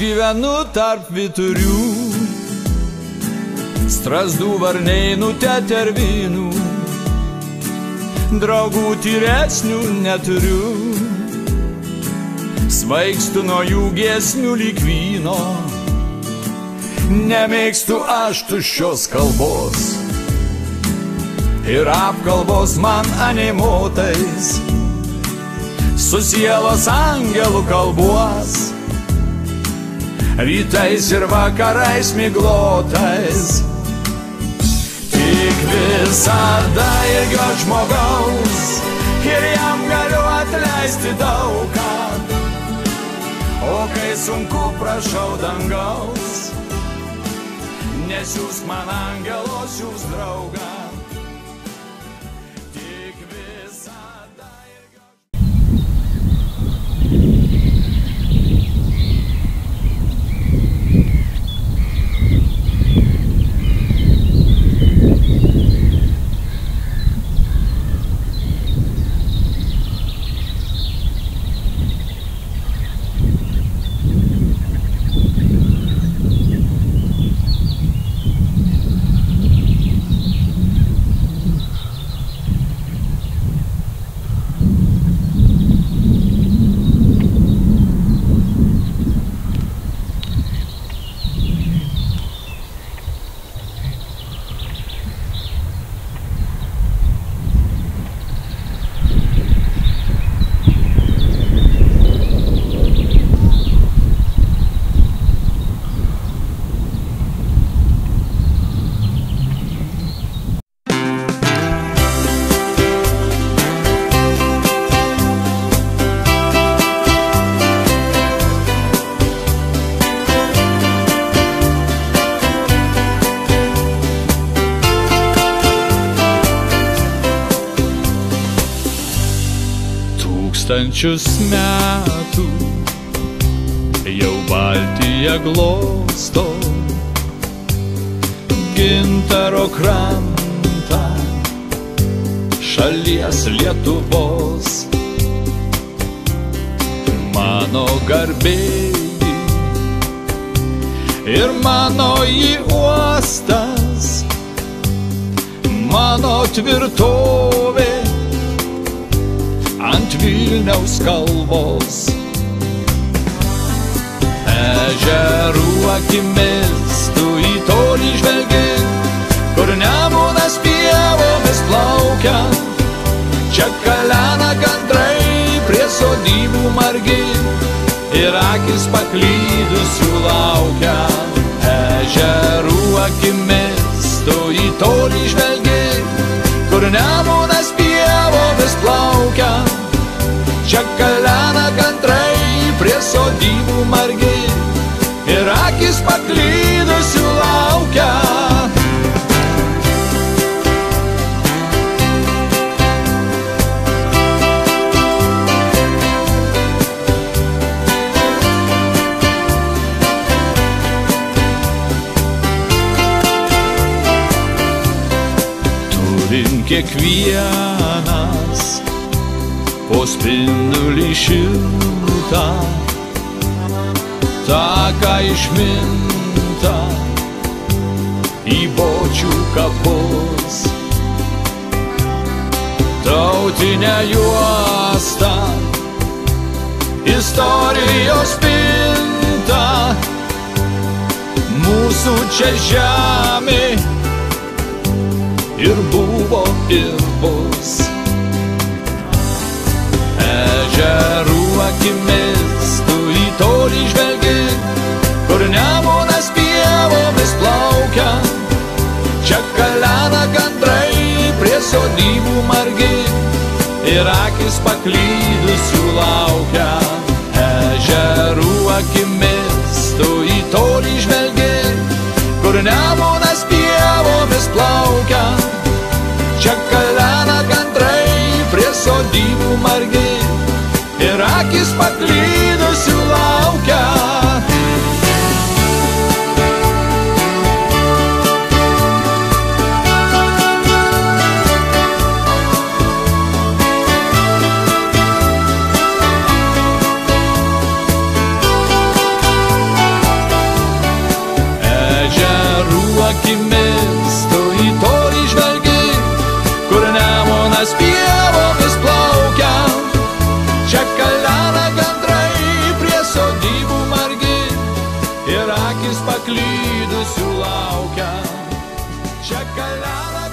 gyvenu tarp viturių, strazdų varneinų tetervinų, draugų tyresnių neturiu, svaigstu nuo jų giesmių lyg vyno, nemėgstu aš tuščios kalbos. Ir apkalbos man animuotais, su sielos angelų kalbuos rytais ir vakarais miglotais. Tik visada ilgio žmogaus ir jam galiu atleisti daugą. O kai sunku prašau dangaus, nesiūsk man angelo, siūs draugą. Tūkstančius metų jau Baltija glosto gintaro krantą šalies Lietuvos. Mano garbėjai ir mano į uostas, mano tvirtovė Vilniaus kalvos. Ežerų akimis tu į tolį žvelgi, kur nemunas pievomis plaukia. Čia kalena gandrai prie sodybų margi ir akis paklydusių laukia. Ežerų akimis tu į tolį žvelgi, kur nemunas paklydusių laukia. Turim kiekvienas po spindulį šiltą, taką išmintą į bočių kapus. Tautinę juostą, istorijos pinta, mūsų čia žemė ir buvo ir bus. Ežerų akimis tu į tolį žvelgi, ir akis paklydusių laukia. Ežerų akimis tu į tolį žvelgi, kur nemunas pievomis plaukia. Čia kalena gandrai prie sodybų margi ir akis paklydusių laukia. Paklydusių laukia. Čia kalena